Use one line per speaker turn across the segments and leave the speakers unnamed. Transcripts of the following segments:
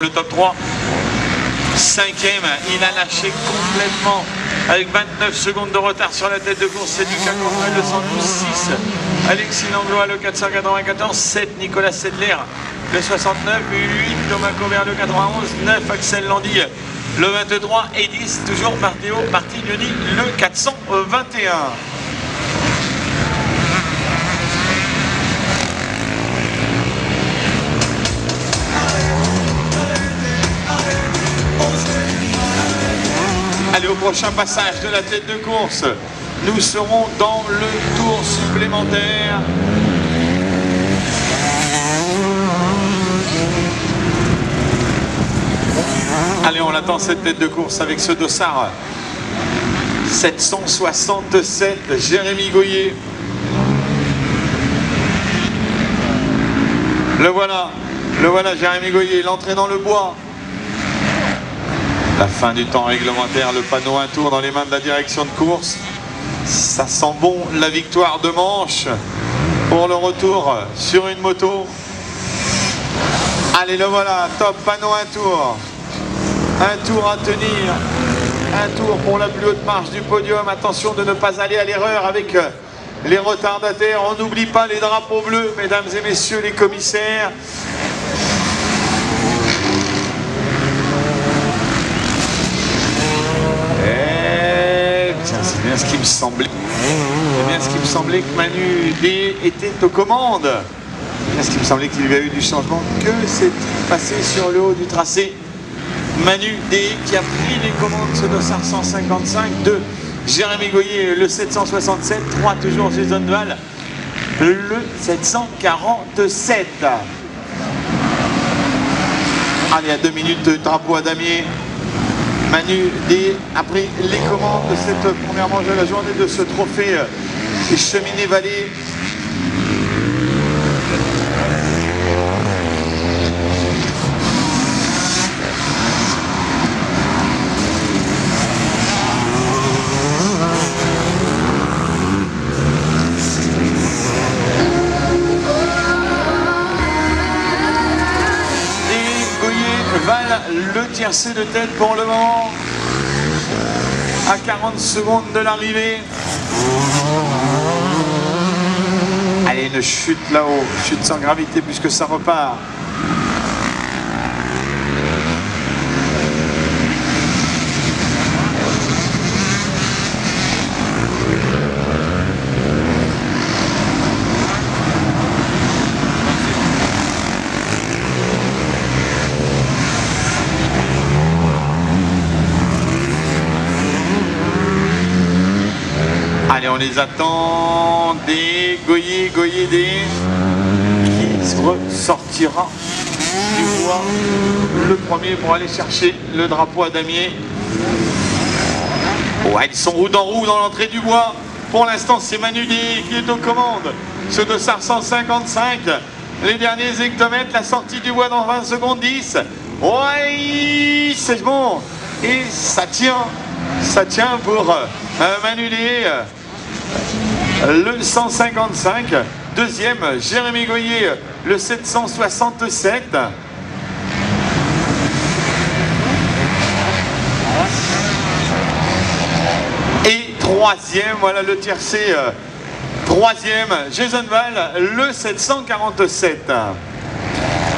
Le top 3, cinquième, il a lâché complètement avec 29 secondes de retard sur la tête de course. C'est Lucas Cournois, le 112, 6. Alexis Langlois, le 494, 7. Nicolas Sedler, le 69, 8. Thomas Covert, le 91, 9. Axel Landy, le 23 et 10. Toujours Matteo Martignoni, le 421. Allez, au prochain passage de la tête de course, nous serons dans le tour supplémentaire. Allez, on attend cette tête de course avec ce dossard. 767, Jérémy Goyer. Le voilà, le voilà Jérémy Goyer, l'entrée dans le bois. La fin du temps réglementaire, le panneau un tour dans les mains de la direction de course. Ça sent bon la victoire de manche pour le retour sur une moto. Allez, le voilà, top, panneau un tour. Un tour à tenir. Un tour pour la plus haute marche du podium. Attention de ne pas aller à l'erreur avec les retardataires. On n'oublie pas les drapeaux bleus, mesdames et messieurs les commissaires. Me semblait. C'est bien ce qui me semblait que Manu D était aux commandes. C'est bien ce qui me semblait qu'il y avait eu du changement. Que s'est-il passé sur le haut du tracé Manu D qui a pris les commandes ce dossard 155 de Jérémy Goyer, le 767, 3 toujours Jason Val, le 747. Allez, à deux minutes, drapeau à damier. Manu D a pris les commandes de cette première manche de la journée de ce trophée des cheminées vallées. Val le tiercé de tête pour le moment à 40 secondes de l'arrivée. Allez une chute là-haut. Chute sans gravité puisque ça repart les attend. Des Goyer, Goyer, des qui ressortira du bois le premier pour aller chercher le drapeau à damier. Ouais, ils sont roue dans roue dans l'entrée du bois. Pour l'instant, c'est Manu qui est aux commandes. Ce dossard 155. Les derniers hectomètres, la sortie du bois dans 20 secondes 10. Ouais, c'est bon. Et ça tient. Ça tient pour euh. Le 155, deuxième Jérémy Goyer, le 767. Et troisième, voilà le tiercé, troisième Jason Val, le 747.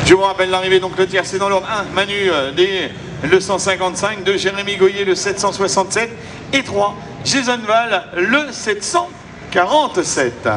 Je vous rappelle l'arrivée, donc le tiercé dans l'ordre 1, Manu D, le 155, 2 Jérémy Goyer, le 767, et 3 Jason Val, le 747.